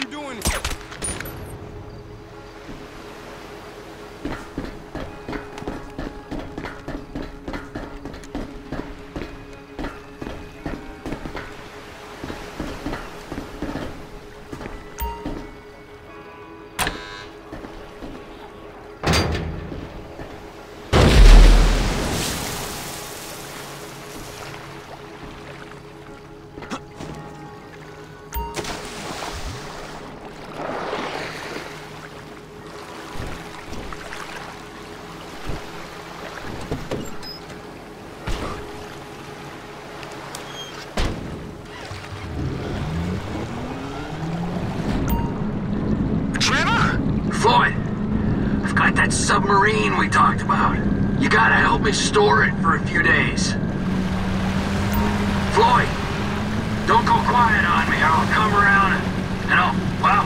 you doing here? That submarine we talked about. You gotta help me store it for a few days. Floyd, don't go quiet on me or I'll come around and, and I'll, well,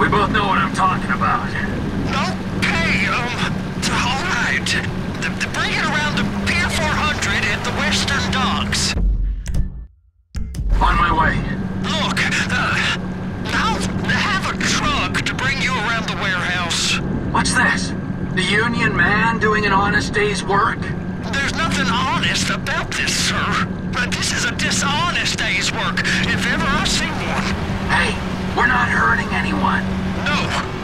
we both know what I'm talking about. Okay, um, all right. The, the, bring it around to Pier 400 at the Western Docks. What's this? The union man doing an honest day's work? There's nothing honest about this, sir. But this is a dishonest day's work, if ever I see one. Hey, we're not hurting anyone. No,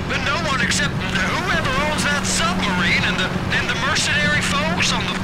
but no one except whoever owns that submarine and the and the mercenary folks on the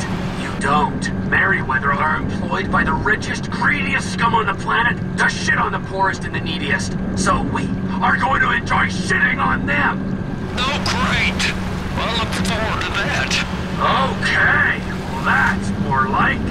Don't. Merryweather are employed by the richest, greediest scum on the planet to shit on the poorest and the neediest. So we are going to enjoy shitting on them. Oh, great. I look forward to that. Okay, well that's more like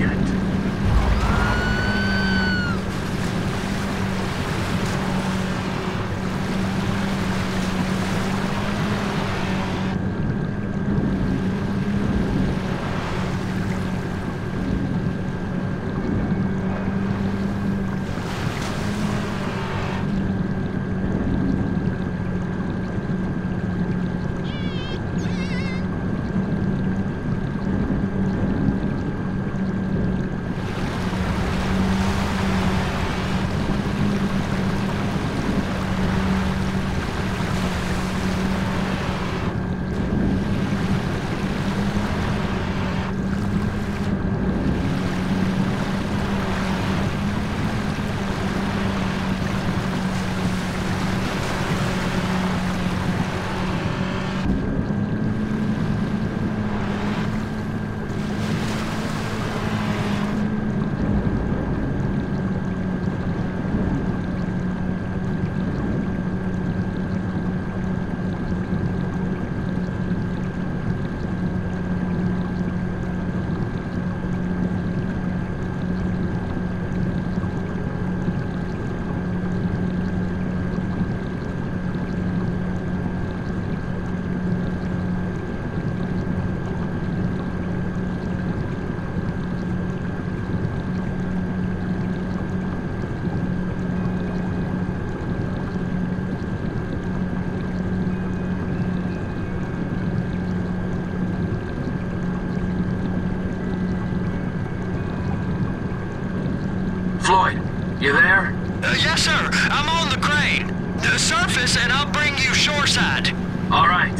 Floyd, you there? Uh, yes, sir. I'm on the crane. The surface, and I'll bring you shoreside. All right.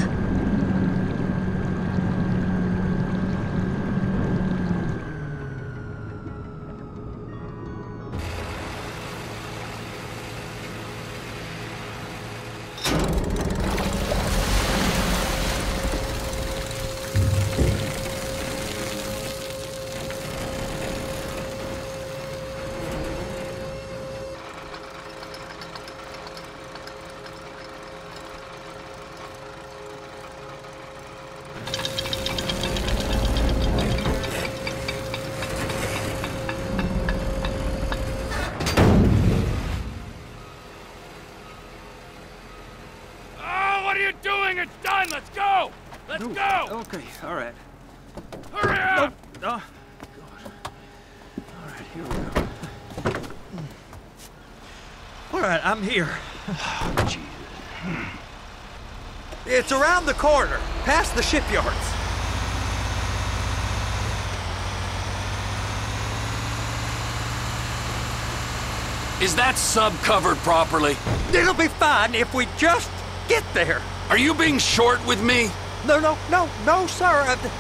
What are you doing? It's done. Let's go. Let's go. Okay, all right. Hurry up. Oh, God. All right, here we go. Hmm. All right, I'm here. It's around the corner, past the shipyards. Is that sub covered properly? It'll be fine if we just get there. Are you being short with me? No, no, no, no, sir. I-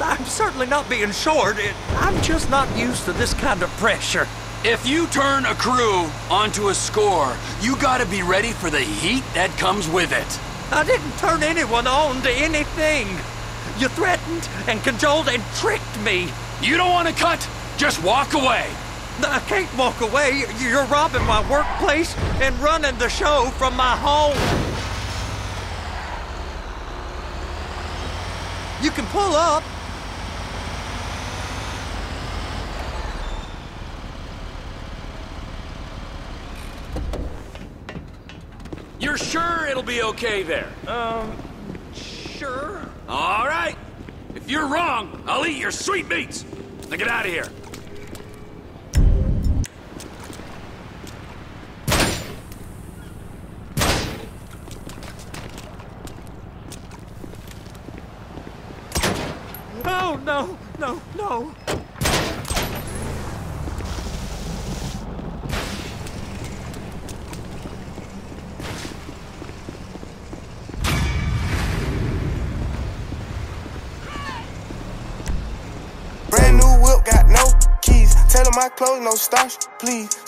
I'm certainly not being short. It, I'm just not used to this kind of pressure. If you turn a crew onto a score, you gotta be ready for the heat that comes with it. I didn't turn anyone on to anything. You threatened and cajoled and tricked me. You don't want to cut? Just walk away. I can't walk away. You're robbing my workplace and running the show from my home. You can pull up. You're sure it'll be okay there? Um, sure. All right. If you're wrong, I'll eat your sweet meats. Now get out of here. Oh, no, no, no. Brand new whip, got no keys. Tell my clothes, no starch, please.